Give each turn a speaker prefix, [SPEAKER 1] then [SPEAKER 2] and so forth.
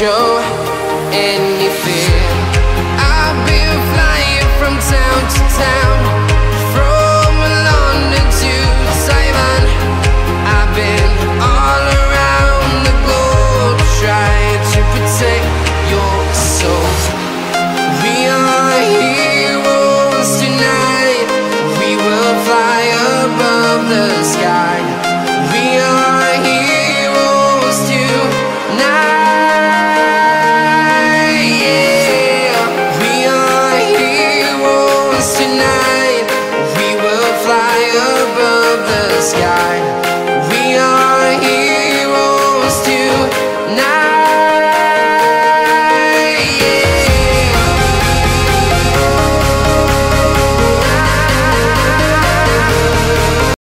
[SPEAKER 1] Show any fear. night, we will fly above the sky.